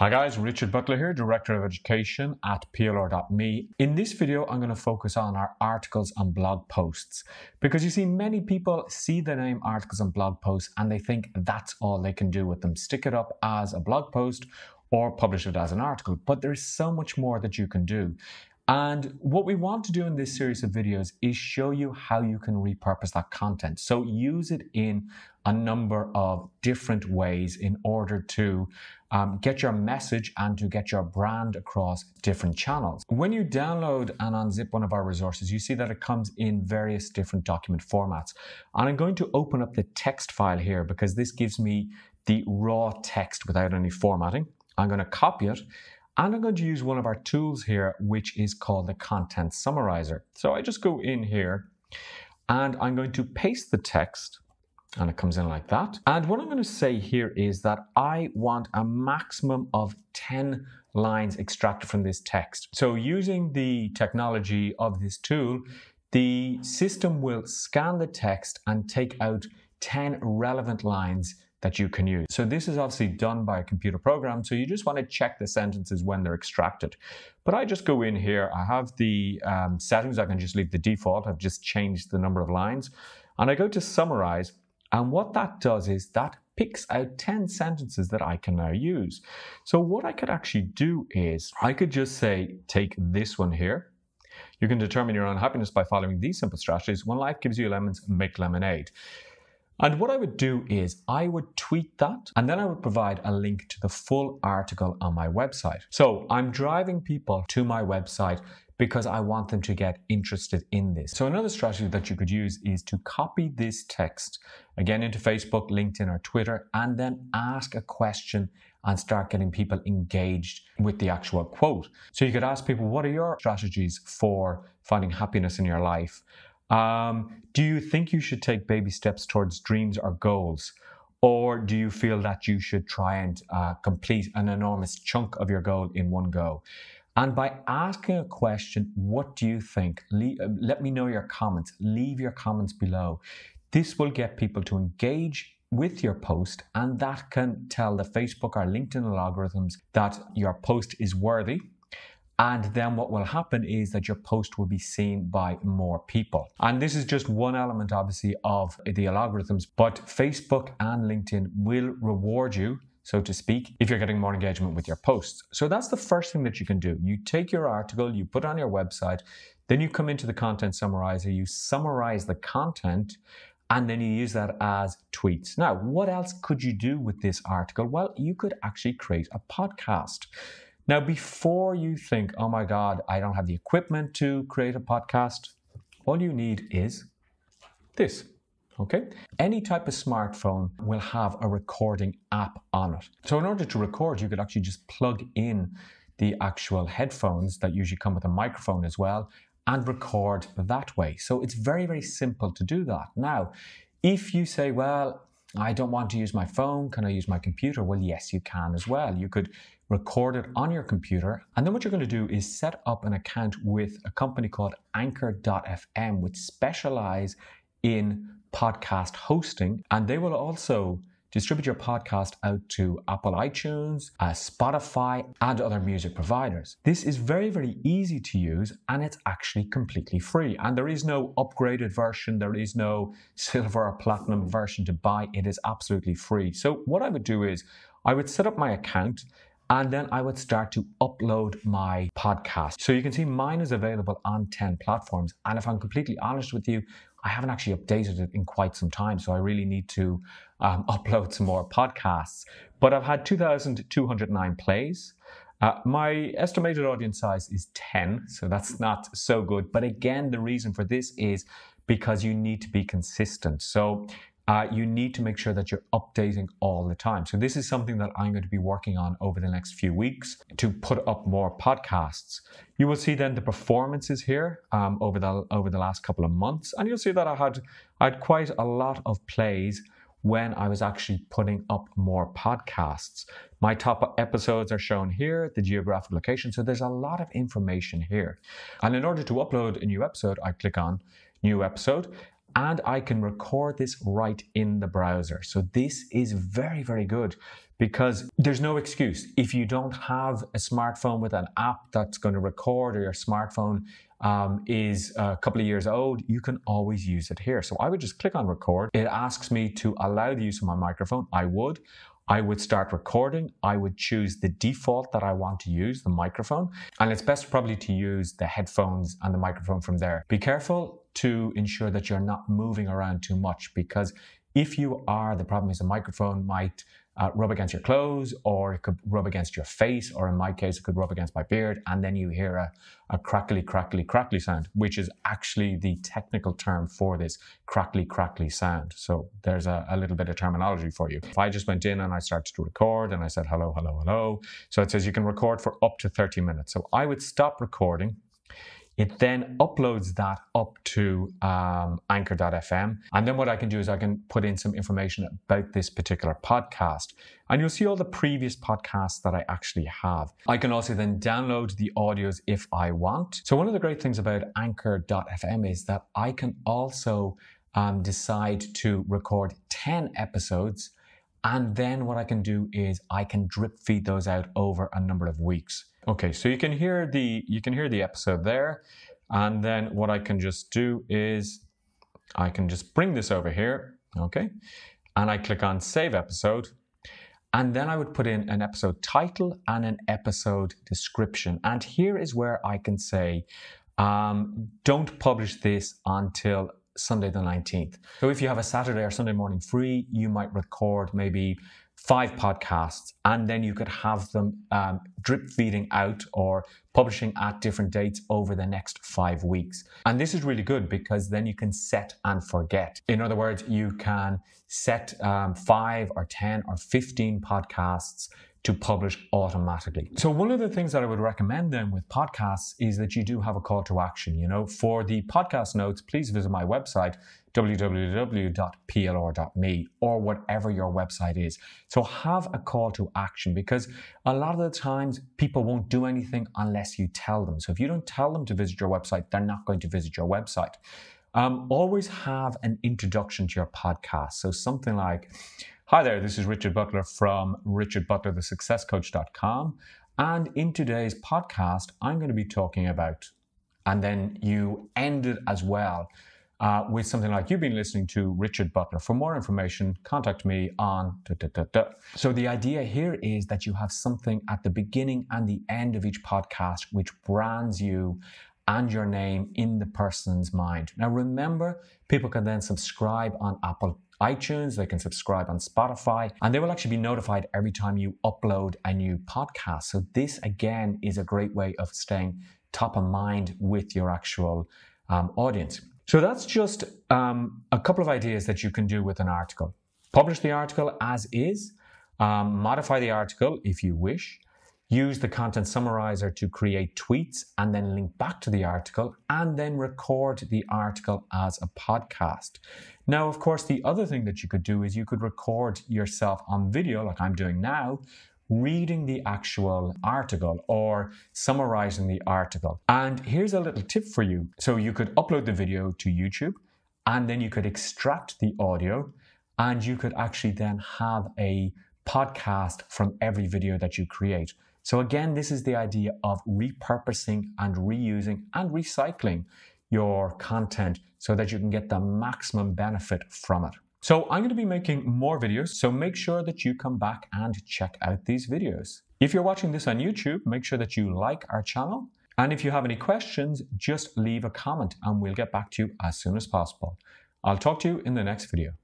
Hi guys, Richard Butler here, Director of Education at PLR.me. In this video, I'm going to focus on our articles and blog posts because you see, many people see the name articles and blog posts and they think that's all they can do with them. Stick it up as a blog post or publish it as an article, but there's so much more that you can do. And what we want to do in this series of videos is show you how you can repurpose that content. So use it in a number of different ways in order to um, get your message and to get your brand across different channels. When you download and unzip one of our resources, you see that it comes in various different document formats. And I'm going to open up the text file here because this gives me the raw text without any formatting. I'm going to copy it and I'm going to use one of our tools here, which is called the Content Summarizer. So I just go in here and I'm going to paste the text and it comes in like that. And what I'm going to say here is that I want a maximum of 10 lines extracted from this text. So using the technology of this tool, the system will scan the text and take out 10 relevant lines that you can use. So this is obviously done by a computer program, so you just want to check the sentences when they're extracted. But I just go in here, I have the um, settings, I can just leave the default, I've just changed the number of lines, and I go to summarize, and what that does is that picks out 10 sentences that I can now use. So what I could actually do is I could just say, take this one here. You can determine your own happiness by following these simple strategies. When life gives you lemons, make lemonade. And what I would do is I would tweet that and then I would provide a link to the full article on my website. So I'm driving people to my website because I want them to get interested in this. So another strategy that you could use is to copy this text again into Facebook, LinkedIn, or Twitter, and then ask a question and start getting people engaged with the actual quote. So you could ask people, what are your strategies for finding happiness in your life? Um, do you think you should take baby steps towards dreams or goals? Or do you feel that you should try and uh, complete an enormous chunk of your goal in one go? And by asking a question, what do you think? Uh, let me know your comments. Leave your comments below. This will get people to engage with your post, and that can tell the Facebook or LinkedIn algorithms that your post is worthy and then what will happen is that your post will be seen by more people. And this is just one element, obviously, of the algorithms, but Facebook and LinkedIn will reward you so to speak, if you're getting more engagement with your posts. So that's the first thing that you can do. You take your article, you put on your website, then you come into the content summarizer, you summarize the content, and then you use that as tweets. Now, what else could you do with this article? Well, you could actually create a podcast. Now, before you think, oh my God, I don't have the equipment to create a podcast, all you need is this. Okay? Any type of smartphone will have a recording app on it. So, in order to record, you could actually just plug in the actual headphones that usually come with a microphone as well and record that way. So, it's very, very simple to do that. Now, if you say, well, I don't want to use my phone. Can I use my computer? Well, yes, you can as well. You could record it on your computer. And then what you're going to do is set up an account with a company called Anchor.fm, which specialize in podcast hosting. And they will also distribute your podcast out to Apple iTunes, uh, Spotify, and other music providers. This is very, very easy to use and it's actually completely free. And there is no upgraded version, there is no silver or platinum version to buy. It is absolutely free. So, what I would do is I would set up my account and then I would start to upload my podcast. So you can see mine is available on 10 platforms. And if I'm completely honest with you, I haven't actually updated it in quite some time. So I really need to um, upload some more podcasts. But I've had 2,209 plays. Uh, my estimated audience size is 10, so that's not so good. But again, the reason for this is because you need to be consistent. So uh, you need to make sure that you're updating all the time. So this is something that I'm going to be working on over the next few weeks to put up more podcasts. You will see then the performances here um, over the over the last couple of months, and you'll see that I had I had quite a lot of plays when I was actually putting up more podcasts. My top episodes are shown here, the geographic location. So there's a lot of information here. And in order to upload a new episode, I click on new episode and I can record this right in the browser. So this is very, very good because there's no excuse. If you don't have a smartphone with an app that's going to record or your smartphone um, is a couple of years old, you can always use it here. So I would just click on record. It asks me to allow the use of my microphone. I would. I would start recording. I would choose the default that I want to use, the microphone. And it's best probably to use the headphones and the microphone from there. Be careful to ensure that you're not moving around too much because if you are, the problem is the microphone might uh, rub against your clothes or it could rub against your face, or in my case, it could rub against my beard, and then you hear a, a crackly, crackly, crackly sound, which is actually the technical term for this crackly, crackly sound. So there's a, a little bit of terminology for you. If I just went in and I started to record and I said hello, hello, hello, so it says you can record for up to 30 minutes. So I would stop recording it then uploads that up to um, anchor.fm. And then what I can do is I can put in some information about this particular podcast. And you'll see all the previous podcasts that I actually have. I can also then download the audios if I want. So, one of the great things about anchor.fm is that I can also um, decide to record 10 episodes. And then what I can do is I can drip feed those out over a number of weeks. Okay, so you can hear the you can hear the episode there, and then what I can just do is I can just bring this over here, okay, and I click on Save Episode, and then I would put in an episode title and an episode description, and here is where I can say, um, don't publish this until Sunday the 19th. So if you have a Saturday or Sunday morning free, you might record maybe five podcasts, and then you could have them um, drip feeding out or publishing at different dates over the next five weeks. And this is really good because then you can set and forget. In other words, you can set um, five or 10 or 15 podcasts to publish automatically. So one of the things that I would recommend then with podcasts is that you do have a call to action. You know, for the podcast notes, please visit my website www.plr.me or whatever your website is. So have a call to action because a lot of the times people won't do anything unless you tell them. So if you don't tell them to visit your website, they're not going to visit your website. Um, always have an introduction to your podcast. So something like, Hi there, this is Richard Butler from richardbutlerthesuccesscoach.com. And in today's podcast, I'm going to be talking about, and then you end it as well uh, with something like, You've been listening to Richard Butler. For more information, contact me on. Da, da, da, so the idea here is that you have something at the beginning and the end of each podcast which brands you and your name in the person's mind. Now, remember, people can then subscribe on Apple iTunes, they can subscribe on Spotify, and they will actually be notified every time you upload a new podcast. So, this again is a great way of staying top of mind with your actual um, audience. So, that's just um, a couple of ideas that you can do with an article. Publish the article as is, um, modify the article if you wish use the content summarizer to create tweets and then link back to the article and then record the article as a podcast. Now, of course, the other thing that you could do is you could record yourself on video, like I'm doing now, reading the actual article or summarizing the article. And here's a little tip for you. So you could upload the video to YouTube and then you could extract the audio and you could actually then have a podcast from every video that you create. So again, this is the idea of repurposing and reusing and recycling your content so that you can get the maximum benefit from it. So I'm going to be making more videos, so make sure that you come back and check out these videos. If you're watching this on YouTube, make sure that you like our channel. And if you have any questions, just leave a comment and we'll get back to you as soon as possible. I'll talk to you in the next video.